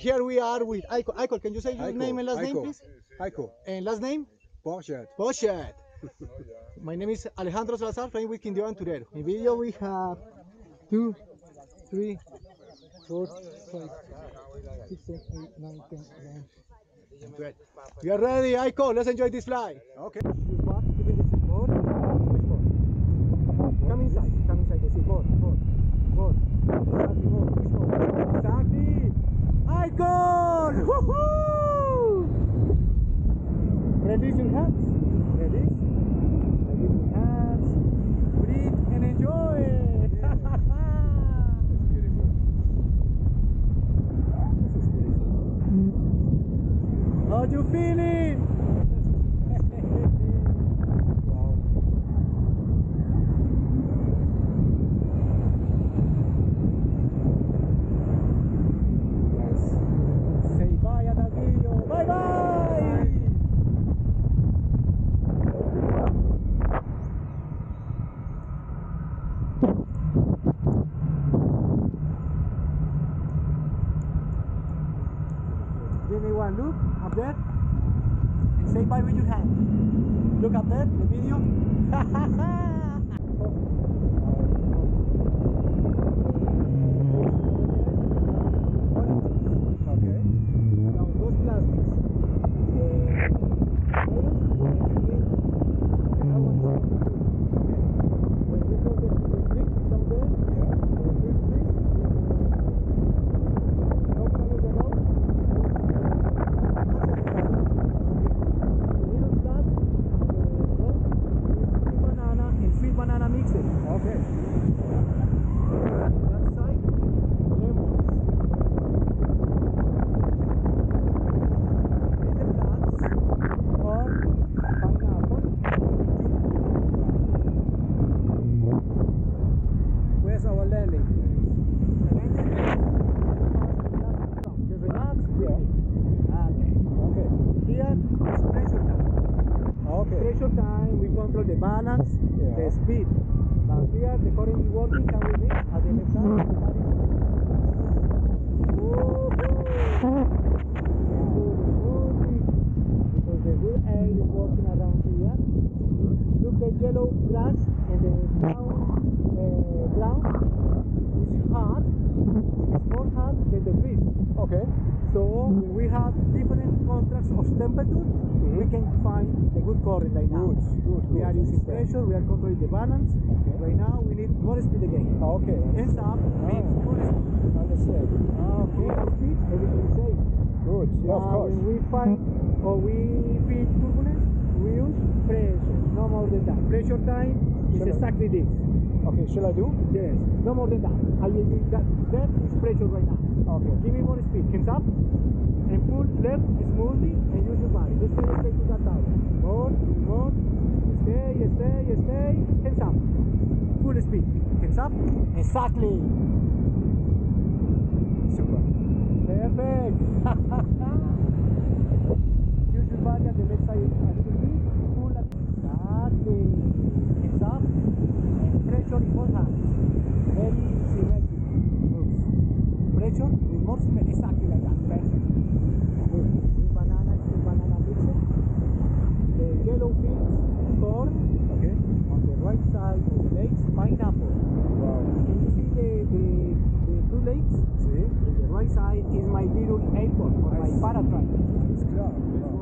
start with Aiko. Aiko, can you say your Aiko, name and last name, Aiko, please? Aiko, And last name? Borchet. Bochet. Oh, My name is Alejandro Salazar, playing with Quindío Aventurero. In video we have two, three, four, five, six, seven, eight, nine, ten, eleven. Great. We are ready, Aiko. Let's enjoy this flight. Okay. Push back, keeping the seat more. Push more. Come inside. Come inside the seat more. More. More. Exactly more. Push more. Exactly. Icon! Woohoo! Release your hands. Release. Release your hands. Breathe and enjoy. Beautiful. How do you feel Wow. Nice. Say bye, Adagio. Bye bye. Give me one look up there and say bye with your hand. Look up there, the video. Okay. Now those plastics, uh, nails, and again, that one is okay. When we go the, the brick down there, Yeah. the first piece, don't follow the road. The little flat, the road, is sweet banana and sweet banana mixed. Okay. That side, lemons. And the flats are pineapple. Where's our landing? The landing Just relax. Yeah. Okay. Okay. Here is pressure time. Okay. Pressure time, we control the balance, Yeah. the speed. But here the current is working, can we make at the left side? Because the good air is working around here. Look the yellow grass and the brown uh, ground is hard. It's more hard than the trees. Okay. So we have different contracts of temperature, we mm-hmm. can find the good current right now. Good, good, We good. are using pressure, we are controlling the balance. Right now we need more speed again. Ah, okay. Hands up means ah. more speed. Understand. Ah, okay, more speed, everything is safe. Good. Yeah, of course. When we find or we feel turbulence, we use pressure, no more than that. Pressure time is Shall I- exactly this. Okay. Shall I do? Yes, no more than that. I, that, that is pressure right now. Okay. Give me more speed. Hands up. And pull left smoothly and use your body. Let's straight to that tower. More, more. Stay, stay, stay. Hands up. Full speed. Hands up. Exactly. Super. Perfect. use your body at the left side a little bit. Pull at exactly. Hands up. And pressure in both hands. Very symmetric. Moves. Pressure with. Exactly like that. Perfect. Good. With banana, sweet banana mixed. The yellow fields, corn. Okay. On the right side of the lakes, pineapple. Wow. Can you see the, the, the two lakes? See? In the right side is my little airport or my I see. paratrike.